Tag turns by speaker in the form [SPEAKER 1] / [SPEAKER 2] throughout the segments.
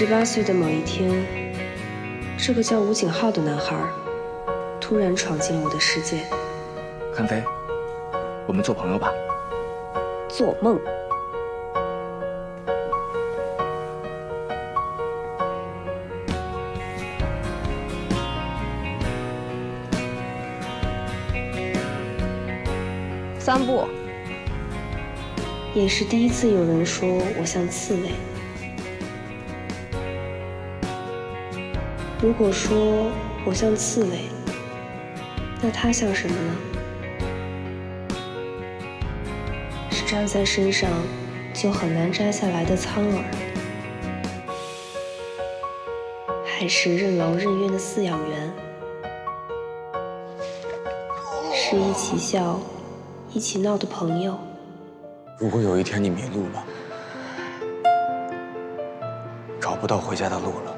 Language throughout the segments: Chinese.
[SPEAKER 1] 十八岁的某一天，这个叫吴景浩的男孩突然闯进了我的世界。
[SPEAKER 2] 韩飞，我们做朋友吧。
[SPEAKER 1] 做梦。
[SPEAKER 3] 三步。
[SPEAKER 1] 也是第一次有人说我像刺猬。如果说我像刺猬，那他像什么呢？是粘在身上就很难摘下来的苍耳，还是任劳任怨的饲养员？是一起笑、一起闹的朋友？
[SPEAKER 2] 如果有一天你迷路了，找不到回家的路了，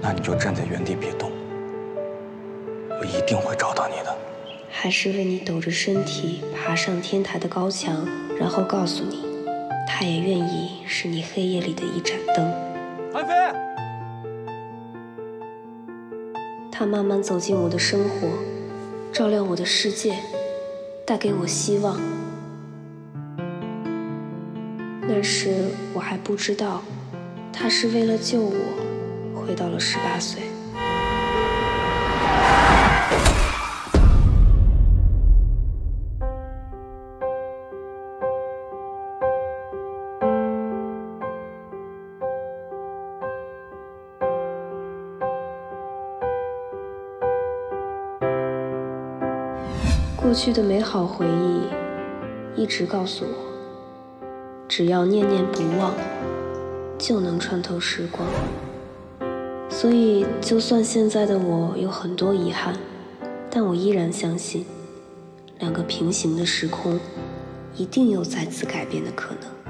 [SPEAKER 2] 那你就站在原地别动，我一定会找到你的。
[SPEAKER 1] 还是为你抖着身体爬上天台的高墙，然后告诉你，他也愿意是你黑夜里的一盏灯。
[SPEAKER 2] 韩飞，
[SPEAKER 1] 他慢慢走进我的生活，照亮我的世界，带给我希望。那时我还不知道，他是为了救我，回到了十八岁。过去的美好回忆，一直告诉我。只要念念不忘，就能穿透时光。所以，就算现在的我有很多遗憾，但我依然相信，两个平行的时空，一定有再次改变的可能。